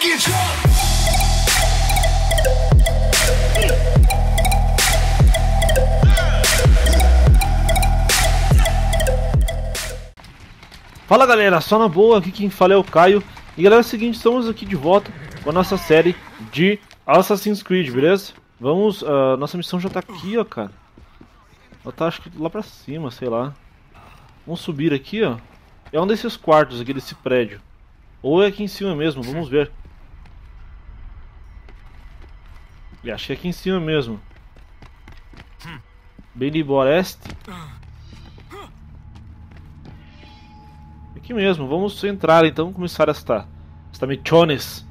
fucking. Fala galera, só na boa, aqui quem fala é o Caio. E galera, é o seguinte, estamos aqui de volta com a nossa série de Assassin's Creed, beleza? Vamos, a nossa missão já tá aqui, ó, cara. Ela tá, acho que lá pra cima, sei lá. Vamos subir aqui, ó. É um desses quartos aqui desse prédio. Ou é aqui em cima mesmo, vamos ver. E que é aqui em cima mesmo. Bem de Boreste. Aqui mesmo, vamos entrar então, começar esta, esta Mechones.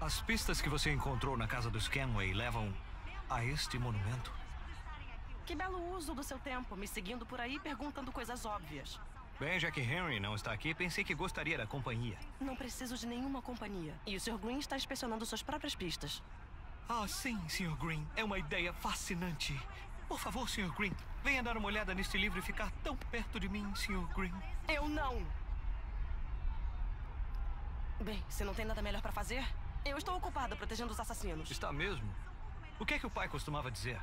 As pistas que você encontrou na casa do Scanway levam a este monumento. Que belo uso do seu tempo, me seguindo por aí perguntando coisas óbvias. Bem, já que Henry não está aqui, pensei que gostaria da companhia. Não preciso de nenhuma companhia. E o Sr. Green está inspecionando suas próprias pistas. Ah, sim, Sr. Green. É uma ideia fascinante. Por favor, Sr. Green, venha dar uma olhada neste livro e ficar tão perto de mim, Sr. Green. Eu não! Bem, se não tem nada melhor pra fazer, eu estou ocupada protegendo os assassinos. Está mesmo? O que é que o pai costumava dizer?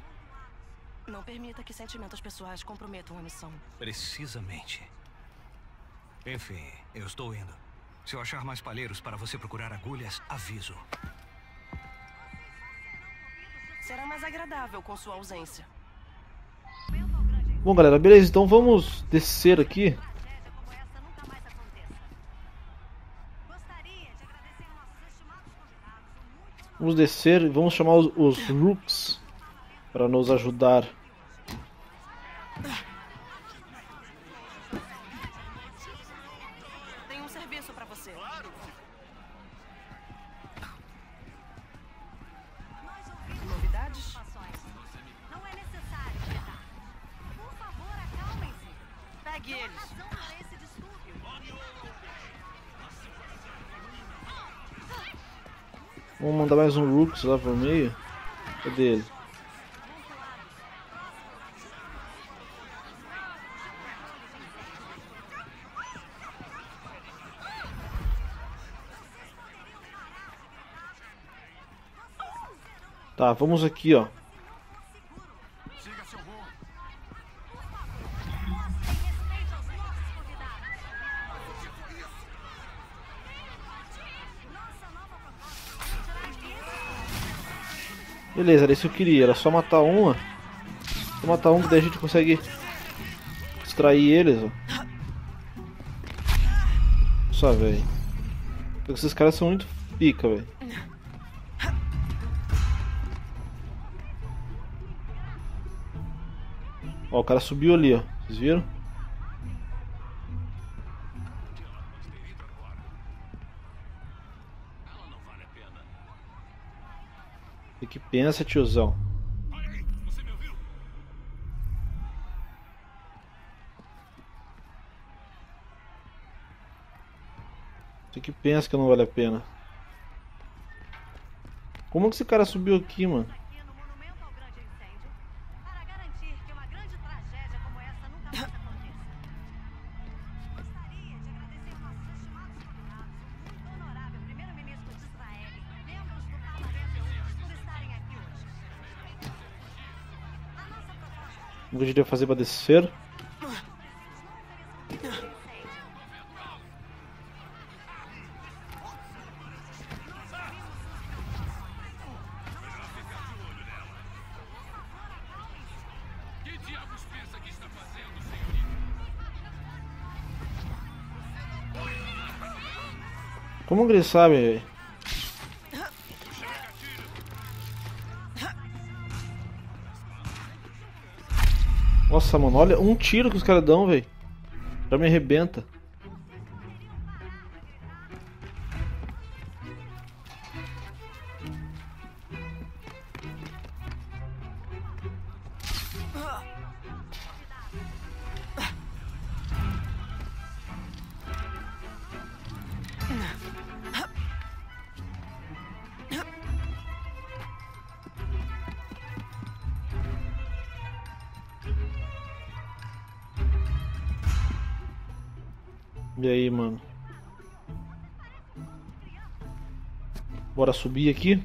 Não permita que sentimentos pessoais comprometam a missão. Precisamente. Enfim, eu estou indo. Se eu achar mais palheiros para você procurar agulhas, aviso. Será mais agradável com sua ausência. Bom galera, beleza, então vamos descer aqui. Vamos descer e vamos chamar os, os Rooks para nos ajudar. Vamos mandar mais um Rooks lá pro meio. Cadê ele? Tá, vamos aqui, ó. Beleza, era isso que eu queria. Era só matar uma. Só matar um que daí a gente consegue extrair eles, ó. Só, velho. Esses caras são muito pica, velho. Ó, o cara subiu ali, ó. Vocês viram? O que pensa, tiozão? Você que pensa que não vale a pena? Como que esse cara subiu aqui, mano? O que a gente deve fazer pra descer? Como que eles sabem, velho? Nossa, mano, olha um tiro que os caras dão, velho. Já me arrebenta. E aí, mano? Bora subir aqui?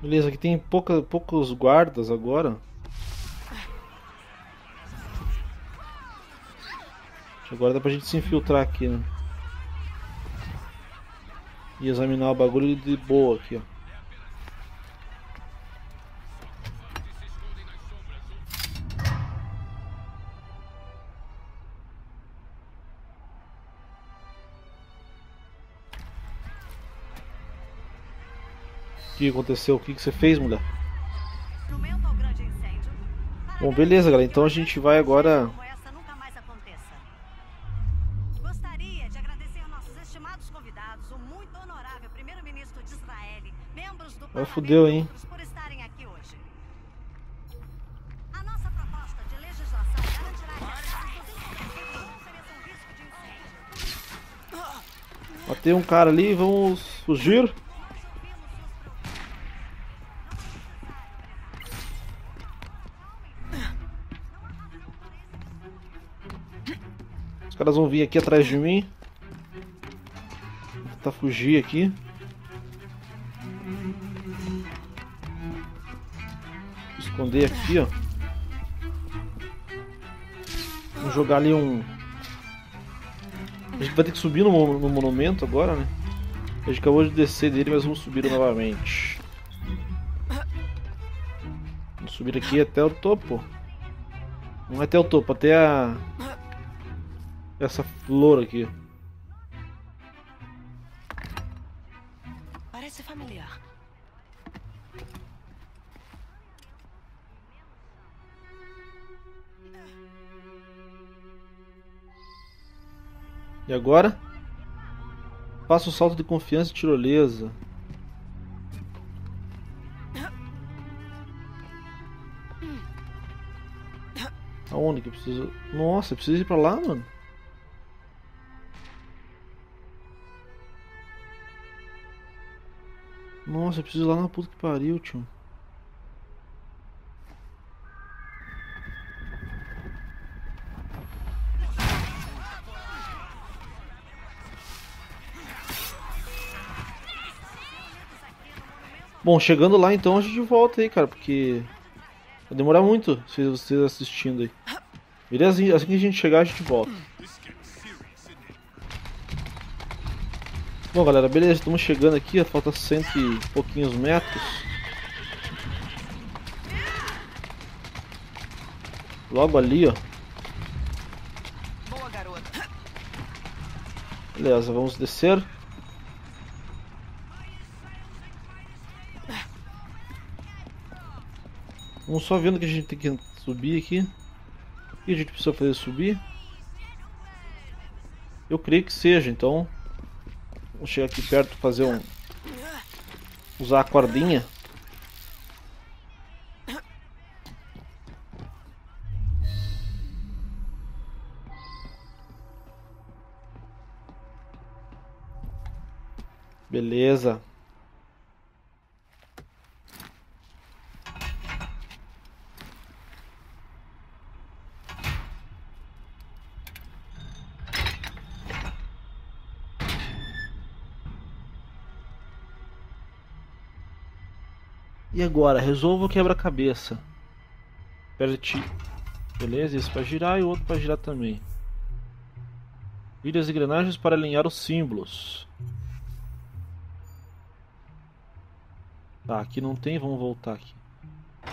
Beleza, aqui tem pouca, poucos guardas agora. Agora dá pra gente se infiltrar aqui, né? E examinar o bagulho de boa aqui, ó. O que aconteceu? O que que você fez, mulher? Bom, beleza, galera. Então a gente vai agora. De incêndio. Matei um cara ali, vamos fugir. Os caras vão vir aqui atrás de mim. Vou tentar fugir aqui. Esconder aqui, ó. Vamos jogar ali um. A gente vai ter que subir no, no monumento agora, né? A gente acabou de descer dele, mas vamos subir novamente. Vamos subir aqui até o topo. Não é até o topo, até a. Essa flor aqui. E agora? Faça o salto de confiança e tirolesa. Aonde que eu preciso? Nossa, eu preciso ir pra lá, mano. Nossa, eu preciso ir lá na puta que pariu, tio. Bom, chegando lá então a gente volta aí, cara, porque vai demorar muito se vocês assistindo aí. Beleza? Assim que a gente chegar a gente volta. Bom, galera, beleza, estamos chegando aqui, falta cento e pouquinhos metros. Logo ali, ó. Beleza, vamos descer. Vamos só vendo que a gente tem que subir aqui. O que a gente precisa fazer subir? Eu creio que seja, então. Vamos chegar aqui perto fazer um. Usar a cordinha. Beleza. E agora? Resolva o quebra-cabeça. Aperte. Beleza, esse para girar e o outro para girar também. Vire as engrenagens para alinhar os símbolos. Tá, aqui não tem, vamos voltar aqui.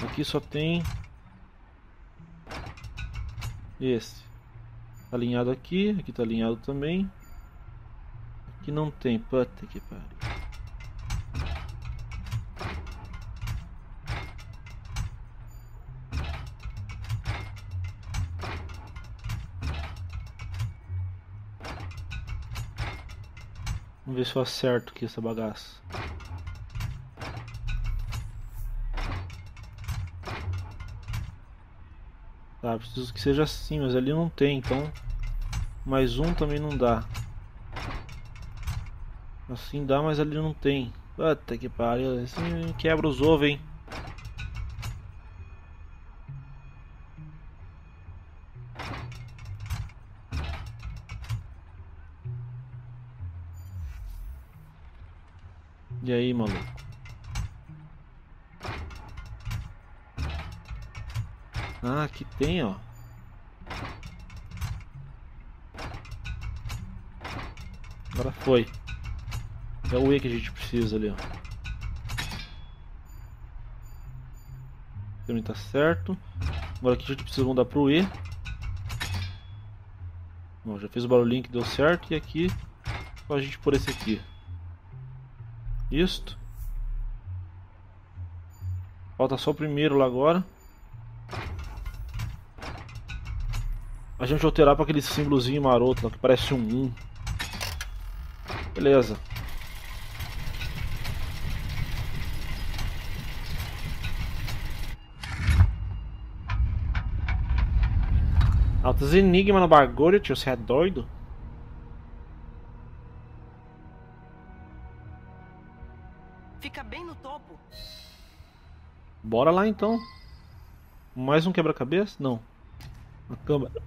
Aqui só tem esse. Tá alinhado aqui, aqui tá alinhado também. Aqui não tem, puta que pariu. Ver se eu acerto aqui essa bagaça. Tá, preciso que seja assim, mas ali não tem, então. Mais um também não dá. Assim dá, mas ali não tem. Puta que pariu, assim quebra os ovos, hein? E aí, maluco? Ah, aqui tem, ó. Agora foi. É o E que a gente precisa ali, ó. Também tá certo. Agora aqui a gente precisa mudar pro E. Bom, já fiz o barulhinho que deu certo. E aqui, só a gente pôr esse aqui. Isto. Falta só o primeiro lá agora. A gente alterar para aquele símbolozinho maroto lá, que parece um 1. Beleza. Altos enigmas no bagulho, tio. Você é doido? Fica bem no topo. Bora lá então. Mais um quebra-cabeça? Não. Uma câmera.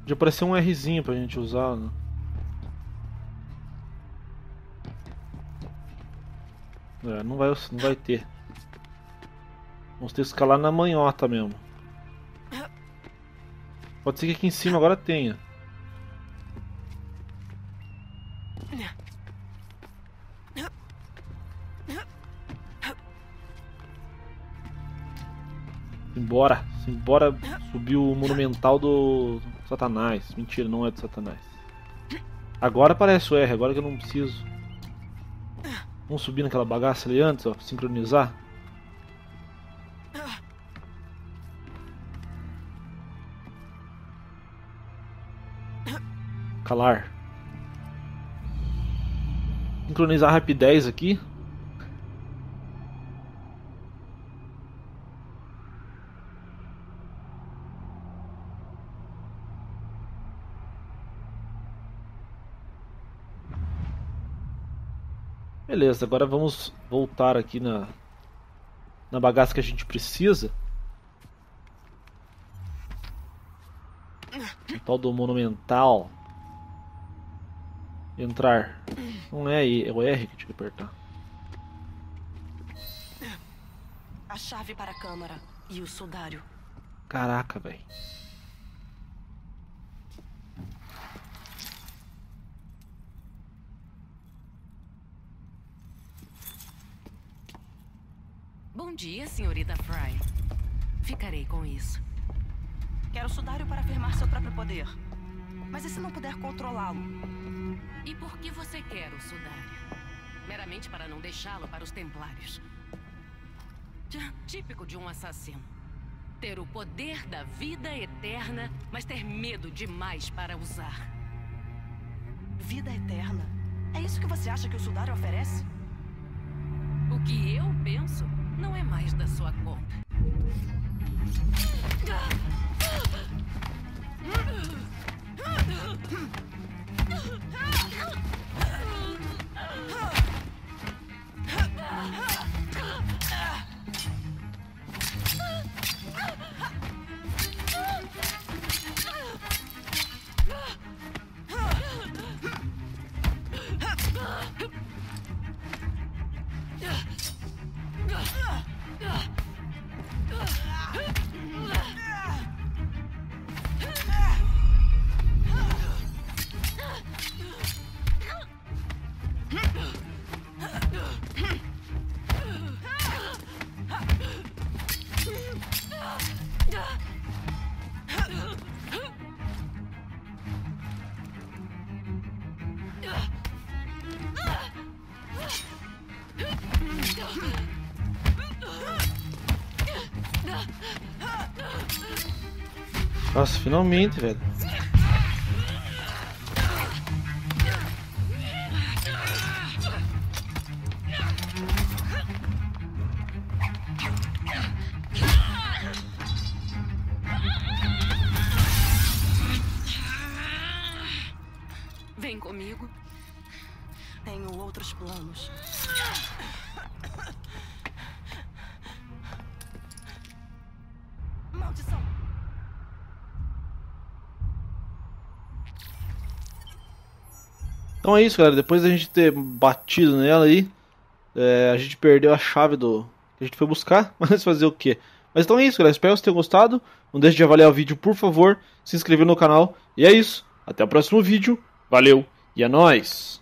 Podia aparecer um Rzinho pra gente usar, né? É, não vai, não vai ter. Vamos ter que escalar na manhota mesmo. Pode ser que aqui em cima agora tenha. Simbora, simbora subir o monumental do Satanás. Mentira, não é do Satanás. Agora aparece o R, agora que eu não preciso. Vamos subir naquela bagaça ali antes, ó, sincronizar. Calar. Sincronizar rapidez aqui. Beleza, agora vamos voltar aqui na, na bagaça que a gente precisa. O tal do monumental. Entrar. Não é I, é o R que tinha que apertar. A chave para a câmara e o sudário. Caraca, velho. Bom dia, senhorita Fry. Ficarei com isso. Quero o sudário para afirmar seu próprio poder. Mas e se não puder controlá-lo? E por que você quer o sudário? Meramente para não deixá-lo para os templários. Típico de um assassino. Ter o poder da vida eterna, mas ter medo demais para usar. Vida eterna. É isso que você acha que o sudário oferece? O que eu penso não é mais da sua conta. Nossa, finalmente, velho. Vem comigo. Tenho outros planos. Então é isso, galera. Depois da gente ter batido nela aí, é, a gente perdeu a chave do que a gente foi buscar, mas fazer o quê? Mas então é isso, galera. Espero que vocês tenham gostado. Não deixe de avaliar o vídeo, por favor. Se inscrever no canal. E é isso. Até o próximo vídeo. Valeu e é nóis!